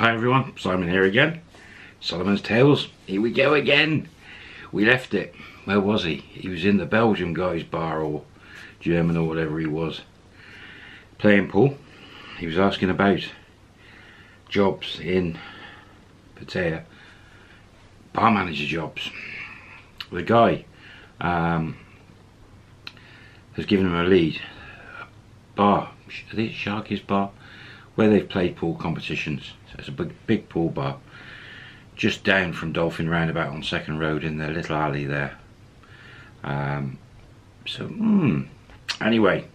Hi everyone, Simon here again. Solimon's Tales, here we go again. We left it, where was he? He was in the Belgium guy's bar or German or whatever he was. Playing pool. He was asking about jobs in Pattaya. Bar manager jobs. The guy um, has given him a lead. Bar, I think Sharky's bar, where they've played pool competitions. So it's a big, big pool bar. Just down from Dolphin Roundabout on Second Road in the little alley there. Um, so, hmm. Anyway,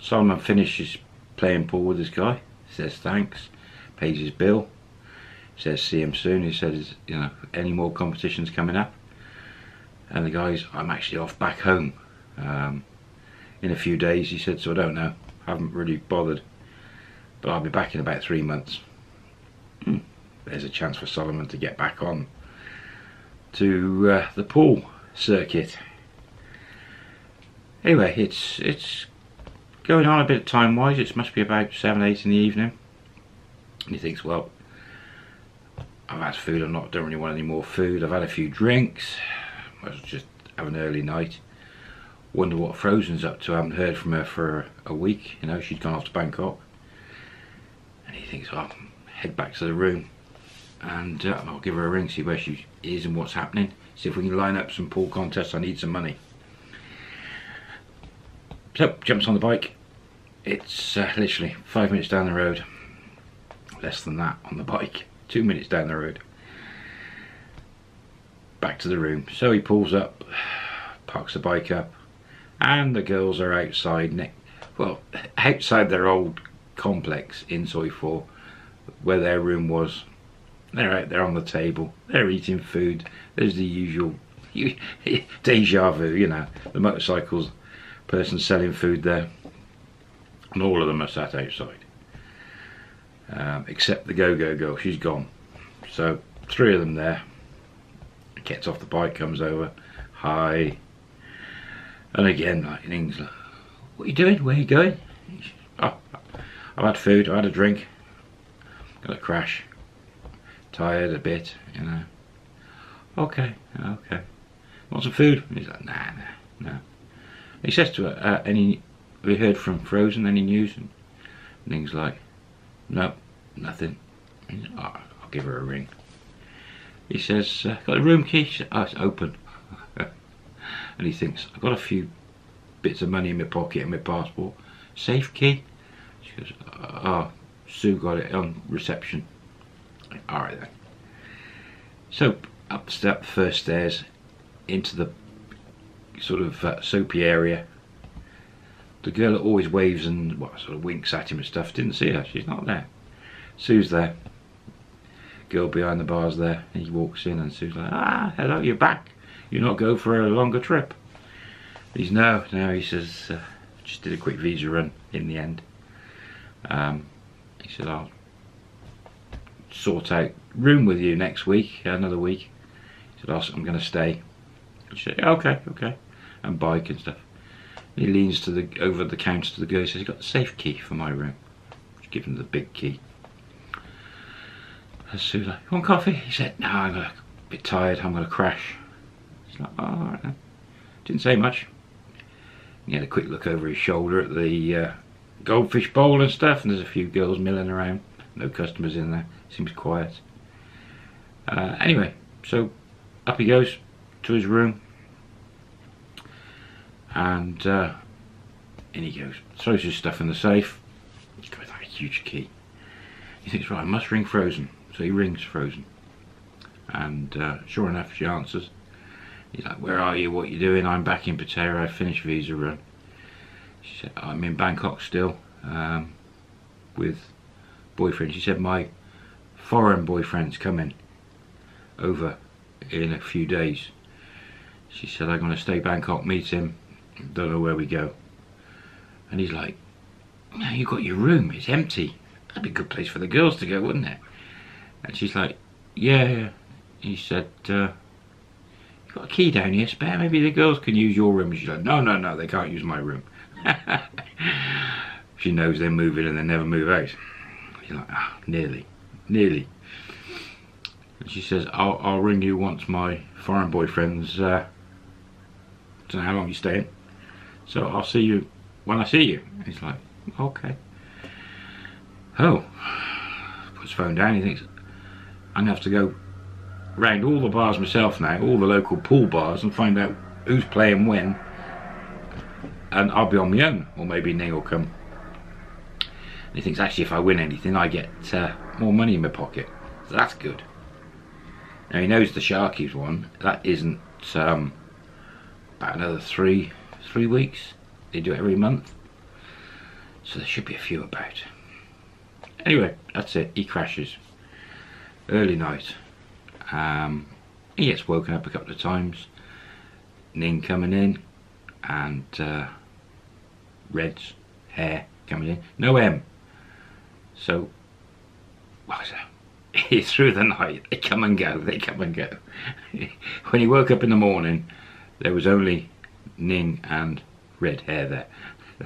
Solimon finishes playing pool with this guy. Says thanks. Pays his bill. Says see him soon. He says, you know, any more competitions coming up? And the guy's, I'm actually off back home. Um, in a few days, he said, so I don't know. I haven't really bothered. But I'll be back in about three months. Hmm. There's a chance for Solimon to get back on to uh, the pool circuit. Anyway, it's it's going on a bit time wise. It must be about seven, eight in the evening. And he thinks, well, I've had food. I'm not don't really want any more food. I've had a few drinks. I was just have an early night. Wonder what Frozen's up to. I haven't heard from her for a week. You know, she'd gone off to Bangkok. And he thinks, oh, head back to the room and uh, I'll give her a ring, see where she is and what's happening. See if we can line up some pool contests. I need some money. So, jumps on the bike. It's uh, literally five minutes down the road. Less than that on the bike. Two minutes down the road. Back to the room. So he pulls up, parks the bike up, and the girls are outside, well, outside their old complex in 4, where their room was they're out there on the table. They're eating food. There's the usual deja vu, you know. The motorcycles, person selling food there. And all of them are sat outside. Um, except the go-go girl. She's gone. So, three of them there. Gets off the bike, comes over. Hi. And again, like, in England, what are you doing? Where are you going? I've had food. I've had a drink. Got a crash tired a bit, you know. Okay, okay. Want some food? he's like, nah, nah, nah. He says to her, uh, any, we heard from Frozen, any news? And things like, no, nothing. Like, oh, I'll give her a ring. He says, uh, got a room key? Says, oh, it's open. and he thinks, I've got a few bits of money in my pocket and my passport. Safe key? She goes, oh, Sue got it on reception. Alright then. So, up the first stairs, into the sort of uh, soapy area. The girl always waves and sort of winks at him and stuff didn't see her. She's not there. Sue's there. Girl behind the bar's there. He walks in and Sue's like, ah, hello, you're back. You're not go for a longer trip. He's no, no. He says, uh, just did a quick visa run in the end. Um, he said, I'll sort out room with you next week, another week. He said, I'm going to stay. She said, okay, okay. And bike and stuff. he leans to the over the counter to the girl. He says, "You got the safe key for my room." Give him the big key. And like, "You want coffee?" He said, "No, I'm a bit tired. I'm going to crash." He's like, "Oh, all right then." Didn't say much. He had a quick look over his shoulder at the uh, goldfish bowl and stuff, and there's a few girls milling around. No customers in there. Seems quiet. Uh, anyway, so up he goes to his room. And uh, in he goes. Throws his stuff in the safe. He's got that huge key. He thinks, right, I must ring Frozen. So he rings Frozen. And uh, sure enough, she answers. He's like, where are you? What you doing? I'm back in Pattaya. I finished visa run. She said, I'm in Bangkok still um, with boyfriend. She said, my foreign boyfriend's coming over in a few days. She said, I'm going to stay Bangkok, meet him, don't know where we go. And he's like, now you got your room, it's empty. That'd be a good place for the girls to go, wouldn't it? And she's like, yeah. He said, uh, you got a key down here spare, maybe the girls can use your room. And she's like, no, no, no, they can't use my room. she knows they're moving and they never move out. She's like, ah, nearly nearly. And she says, I'll, I'll ring you once my foreign boyfriend's, uh, don't know how long you're staying. So I'll see you when I see you. And he's like, okay. Oh, puts phone down. He thinks, I'm gonna have to go round all the bars myself now, all the local pool bars, and find out who's playing when. And I'll be on my own, or maybe Ning will come. And he thinks, actually, if I win anything, I get uh, more money in my pocket. So that's good. Now he knows the Sharkies one. That isn't um, about another three three weeks. They do it every month. So there should be a few about. Anyway, that's it. He crashes. Early night. Um, he gets woken up a couple of times. Ning coming in. And uh, Red's hair coming in. No M. So, what is it? through the night, they come and go, they come and go. when he woke up in the morning, there was only Ning and red hair there.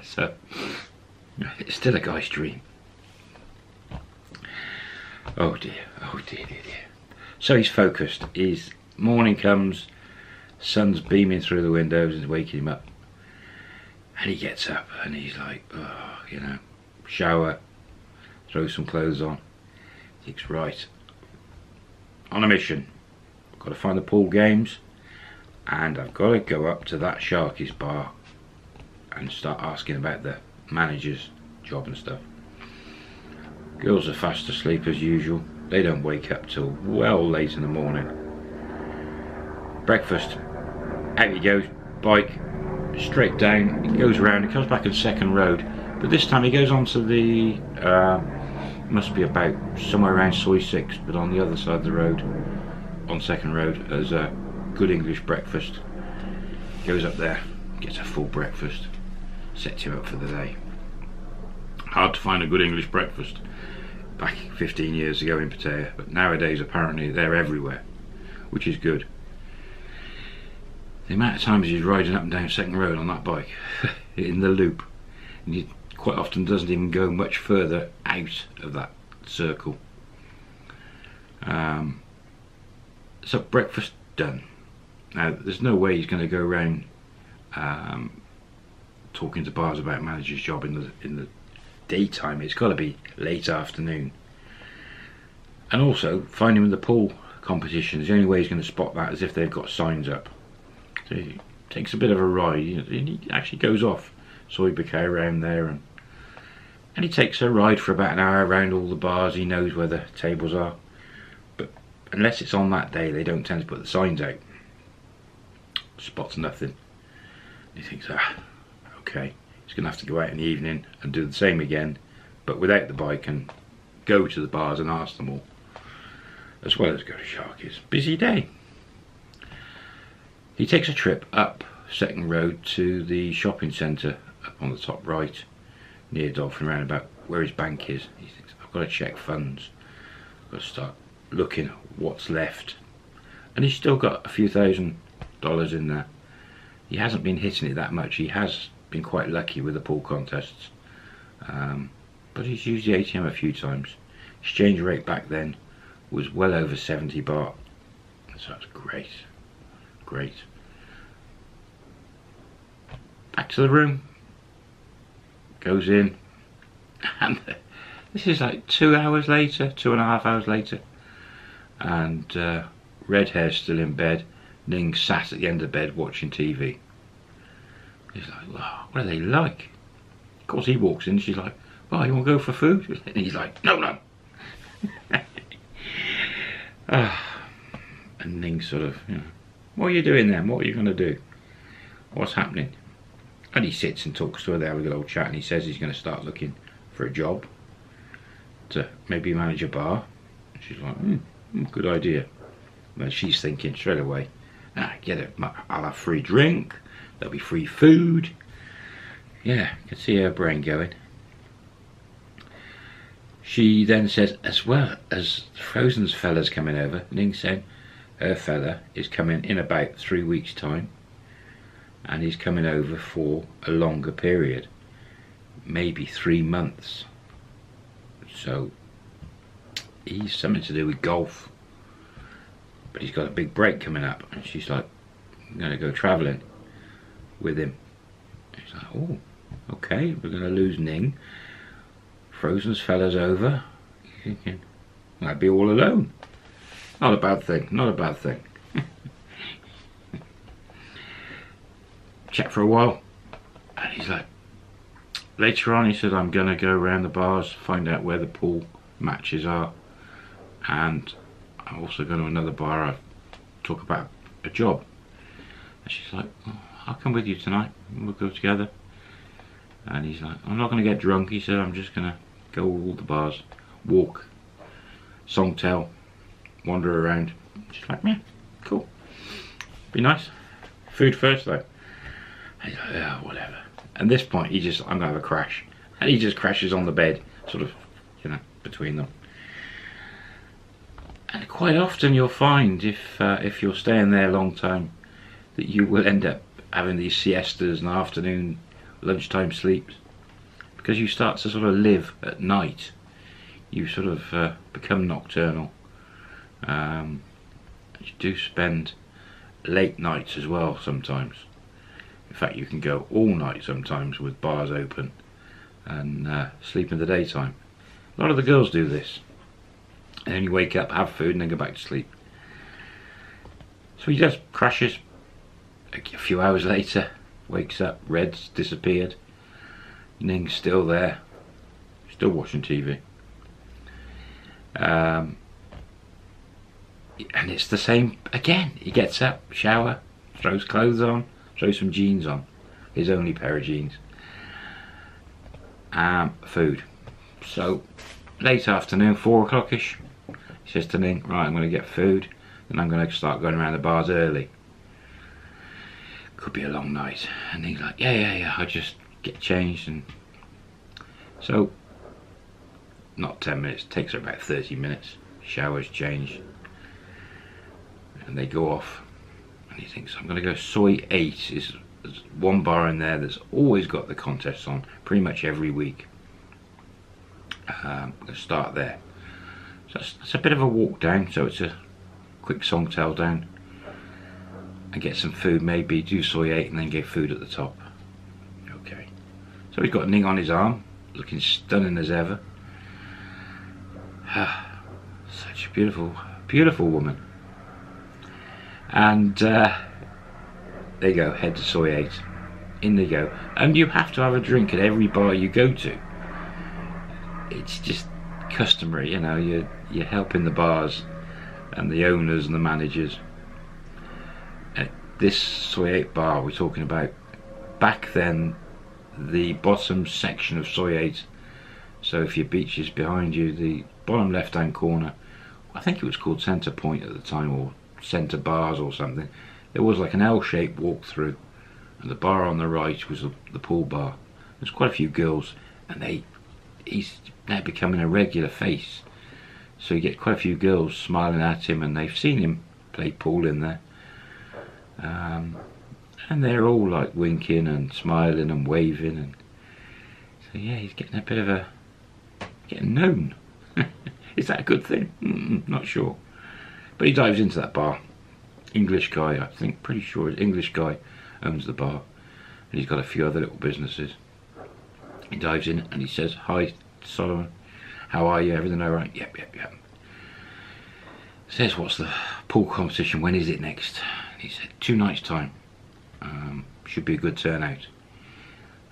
So, it's still a guy's dream. Oh dear, oh dear, dear, dear. So he's focused. His morning comes, sun's beaming through the windows and waking him up. And he gets up and he's like, oh, you know, shower, throw some clothes on. Thinks, right, on a mission. I've got to find the pool games and I've got to go up to that Sharky's bar and start asking about the manager's job and stuff. Girls are fast asleep as usual. They don't wake up till well late in the morning. Breakfast. Out he goes, bike, straight down. Goes around, he comes back on second road. But this time he goes onto the, uh, must be about somewhere around Soi 6, but on the other side of the road, on second road, as a good English breakfast. Goes up there, gets a full breakfast sets him up for the day. Hard to find a good English breakfast back 15 years ago in Pattaya, but nowadays apparently they're everywhere, which is good. The amount of times he's riding up and down Second Road on that bike, in the loop, and he quite often doesn't even go much further out of that circle. Um, so breakfast done. Now there's no way he's going to go around um, talking to bars about manager's job in the in the daytime. It's got to be late afternoon. And also find him finding the pool competitions. The only way he's going to spot that is if they've got signs up. So he takes a bit of a ride. He actually goes off Buakhao around there and and he takes a ride for about an hour around all the bars. He knows where the tables are. But unless it's on that day, they don't tend to put the signs out. Spots nothing. He thinks, ah, okay he's going to have to go out in the evening and do the same again but without the bike and go to the bars and ask them all as well as go to Sharky's. Busy day. He takes a trip up Second Road to the shopping centre up on the top right near Dolphin Roundabout where his bank is. He thinks, I've got to check funds. I've got to start looking at what's left. And he's still got a few thousand dollars in there. He hasn't been hitting it that much. He has been quite lucky with the pool contests. Um, but he's used the ATM a few times. Exchange rate back then was well over 70 baht. So that's great. Great. Back to the room. Goes in. And this is like two hours later, two and a half hours later. And uh, red hair's still in bed. Ning sat at the end of the bed watching TV. He's like, well, what are they like? Of course, he walks in. She's like, well, you want to go for food? And he's like, no, no. ah, and Ning sort of, you know, what are you doing then? What are you going to do? What's happening? And he sits and talks to her there with a good old chat and he says he's going to start looking for a job to maybe manage a bar. And she's like, hmm, good idea. But she's thinking straight away, ah, get it, I'll have free drink, There'll be free food. Yeah, you can see her brain going. She then says, as well as Frozen's fella's coming over, Ning said her fella is coming in about three weeks' time and he's coming over for a longer period, maybe three months. So he's something to do with golf. But he's got a big break coming up, and she's like, I'm to go travelling with him. He's like, oh, okay, we're going to lose Ning. Frozen's fella's over. I'd be all alone. Not a bad thing, not a bad thing. Chat for a while, and he's like, later on he said, I'm going to go around the bars, find out where the pool matches are, and I'm also going to another bar, I talk about a job. And she's like, oh, I'll come with you tonight, we'll go together. And he's like, I'm not going to get drunk, he said, I'm just going to go all the bars, walk, songthaew, wander around. She's like, yeah, cool. Be nice. Food first though. He's like, yeah, whatever. At this point, he just, I'm gonna have a crash. And he just crashes on the bed, sort of, you know, between them. And quite often you'll find, if uh, if you're staying there a long time, that you will end up having these siestas and afternoon, lunchtime sleeps. Because you start to sort of live at night. You sort of uh, become nocturnal. Um, you do spend late nights as well sometimes. In fact, you can go all night sometimes with bars open and uh, sleep in the daytime. A lot of the girls do this. Then you wake up, have food, and then go back to sleep. So he just crashes. A few hours later, wakes up, Red's disappeared. Ning's still there, still watching TV. Um, and it's the same again. He gets up, shower, throws clothes on, throws some jeans on. His only pair of jeans. Um, food. So, late afternoon, four o'clockish, he says to Ning, right, I'm going to get food, and I'm going to start going around the bars early. Could be a long night. And he's like, yeah, yeah, yeah, I'll just get changed. and So, not 10 minutes, takes her about 30 minutes. Showers, change. And they go off. And he thinks I'm going to go soi 8 is one bar in there that's always got the contests on pretty much every week. Um, I'm to start there. So it's, it's, a bit of a walk down so it's a quick songthaew down. And get some food maybe do soi 8 and then get food at the top. Okay. So he's got Ning on his arm looking stunning as ever. Such a beautiful beautiful woman and uh, there you go head to soi 8 in they go. And you have to have a drink at every bar you go to. It's just customary you know you're, you're helping the bars and the owners and the managers. At this soi 8 bar we're talking about back then the bottom section of soi 8 so if your beach is behind you the bottom left hand corner I think it was called center point at the time or centre bars or something. There was like an L-shaped walk-through, and the bar on the right was the pool bar. There's quite a few girls, and they he's now becoming a regular face. So you get quite a few girls smiling at him, and they've seen him play pool in there. Um, and they're all like winking and smiling and waving, and so yeah, he's getting a bit of a getting known. Is that a good thing? Not sure. But he dives into that bar. English guy, I think, pretty sure English guy owns the bar. And he's got a few other little businesses. He dives in and he says, Hi, Solimon. How are you? Everything alright? Yep, yep, yep. Says, what's the pool competition? When is it next? He said, two nights time. Um, should be a good turnout.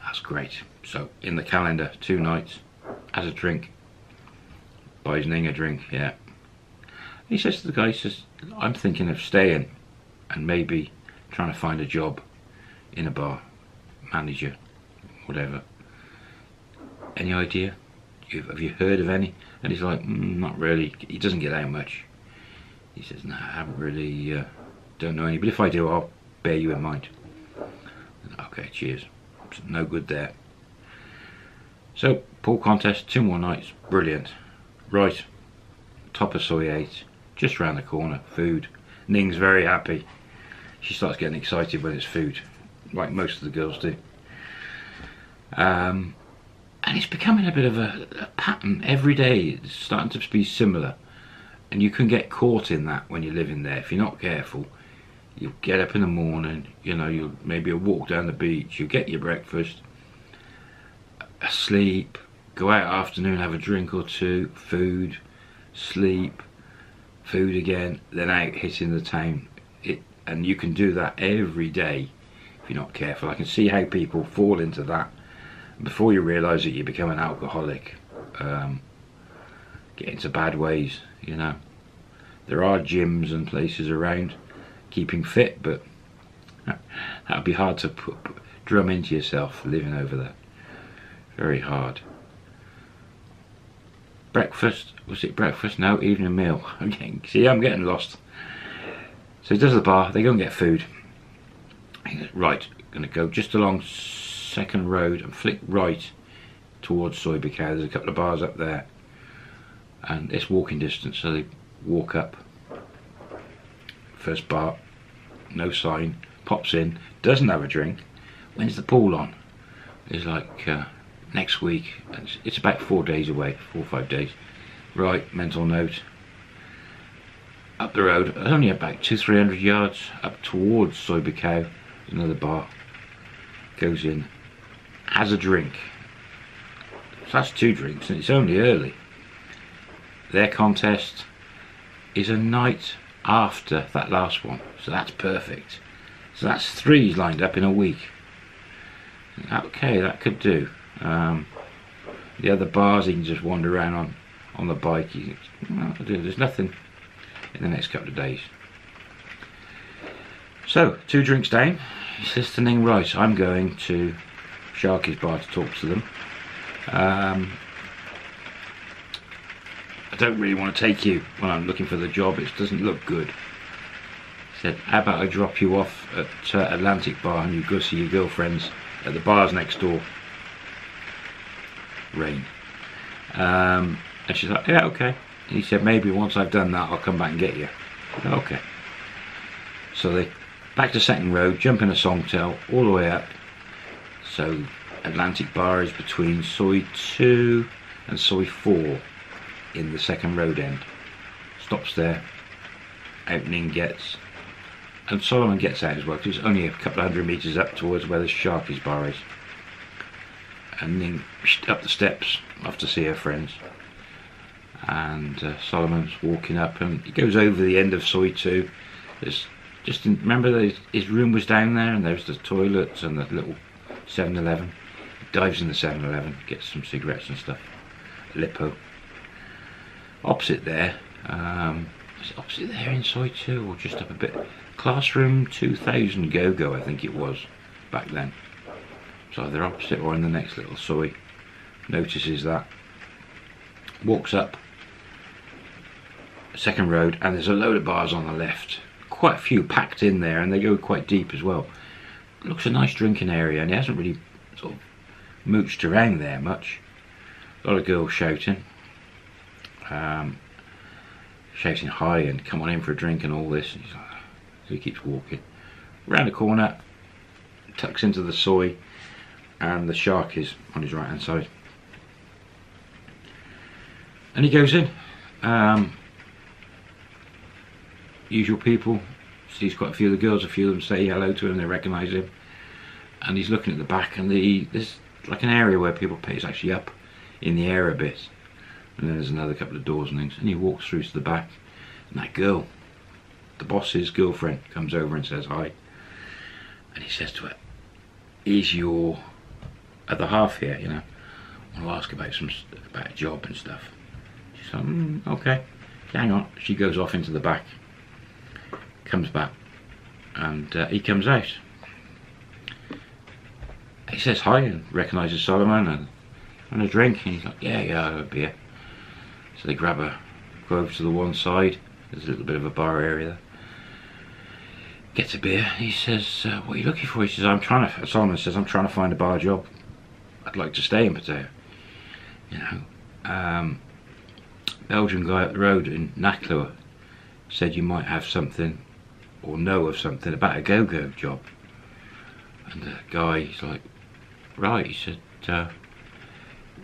That's great. So, in the calendar, two nights, has a drink. Buys Ning a drink, yeah. He says to the guy, he says, I'm thinking of staying and maybe trying to find a job in a bar, manager, whatever. Any idea? Have you heard of any? And he's like, mm, not really. He doesn't get out much. He says, no, I haven't really, uh, don't know any. But if I do, I'll bear you in mind. Okay, cheers. No good there. So, pool contest, two more nights. Brilliant. Right. Top of soi 8 just around the corner, food. Ning's very happy. She starts getting excited when it's food, like most of the girls do. Um, and it's becoming a bit of a, a, pattern every day. It's starting to be similar. And you can get caught in that when you're living there. If you're not careful, you'll get up in the morning, you know, you'll maybe a walk down the beach, you'll get your breakfast, sleep, go out afternoon, have a drink or two, food, sleep, food again, then out hitting the town. It and you can do that every day if you're not careful. I can see how people fall into that before you realise it, you become an alcoholic. Um, get into bad ways, you know. There are gyms and places around keeping fit, but that would be hard to put, put, drum into yourself living over there. Very hard. Breakfast, was it breakfast? No, evening meal. I'm see, I'm getting lost. So he does the bar, they go and get food. Goes, right, gonna go just along second road and flick right towards Soi Buakhao. There's a couple of bars up there. And it's walking distance, so they walk up. First bar, no sign, pops in, doesn't have a drink. When's the pool on? It's like uh, next week. It's, it's, about four days away, four or five days. Right, mental note. Up the road, only about two, three hundred yards up towards Soi Buakhao, another bar. Goes in, has a drink. So that's two drinks, and it's only early. Their contest is a night after that last one, so that's perfect. So that's three lined up in a week. Okay, that could do. Um, the other bars he can just wander around on on the bike. He, well, there's nothing in the next couple of days. So two drinks down. Listening. Right, I'm going to Sharky's bar to talk to them. Um, I don't really want to take you when I'm looking for the job. It doesn't look good. Said, how about I drop you off at uh, Atlantic Bar and you go see your girlfriends at the bars next door. Rain. Um, and she's like, yeah, okay. He said, maybe once I've done that, I'll come back and get you. Okay. So they back to Second Road, jump in a Songthaew, all the way up. So Atlantic Bar is between soi 2 and soi 4 in the second road end. Stops there, opening gets, and Solimon gets out as well because it's only a couple of hundred metres up towards where the Sharky's bar is. And then up the steps off to see her friends. And uh, Solimon's walking up and he goes over the end of Soi 2. There's just in, remember his room was down there and there's the toilets and the little 7-Eleven. Dives in the 7-Eleven, gets some cigarettes and stuff. Lippo opposite there um, is it opposite there in Soi 2 or just up a bit classroom 2000 go-go I think it was back then so either opposite or in the next little Soi notices that. Walks up. Second road and there's a load of bars on the left. Quite a few packed in there and they go quite deep as well. Looks a nice drinking area and he hasn't really sort of mooched around there much. A lot of girls shouting. Um, shouting hi and come on in for a drink and all this. And like, so he keeps walking. Round the corner, tucks into the Soi, and the shark is on his right hand side. And he goes in. Um, usual people, sees quite a few of the girls, a few of them say hello to him, they recognise him. And he's looking at the back, and the there's like an area where people pay. It's actually up in the air a bit and then there's another couple of doors and things and he walks through to the back and that girl the boss's girlfriend comes over and says hi and he says to her is your other half here you know. I to ask about some about a job and stuff. She's like mm, okay. Hang on. She goes off into the back comes back and uh, he comes out. He says hi and recognises Solimon and, and a drink and he's like yeah yeah a beer. So they grab a, go over to the one side, there's a little bit of a bar area there. Gets a beer, he says, uh, what are you looking for? He says, I'm trying to, Solimon says, I'm trying to find a bar job. I'd like to stay in Pattaya. You know, um, Belgian guy up the road in Naklua said you might have something or know of something about a go-go job. And the guy, he's like, right, he said, uh,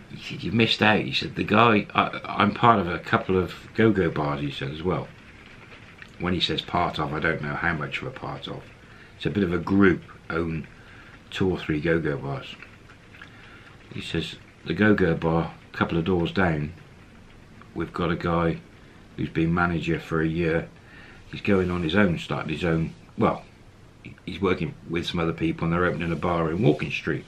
he said, you missed out. He said, the guy, I, I'm part of a couple of go-go bars, he said, as well. When he says part of, I don't know how much of a part of. It's a bit of a group own two or three go-go bars. He says, the go-go bar, a couple of doors down, we've got a guy who's been manager for a year. He's going on his own, starting his own, well, he's working with some other people and they're opening a bar in Walking Street.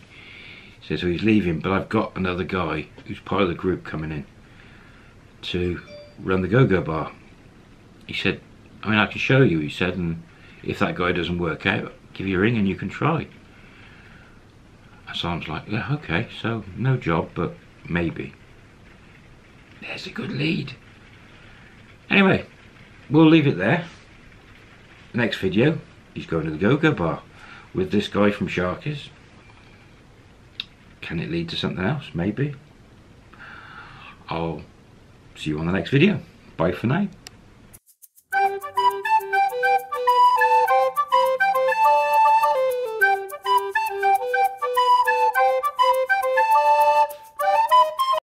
He says, so he's leaving, but I've got another guy who's part of the group coming in to run the go-go bar. He said, I mean, I can show you, he said, and if that guy doesn't work out, give you a ring and you can try. So I was like, yeah, okay, so no job, but maybe. There's a good lead. Anyway, we'll leave it there. Next video, he's going to the Go-Go Bar with this guy from Sharkies. Can it lead to something else? Maybe. I'll see you on the next video. Bye for now.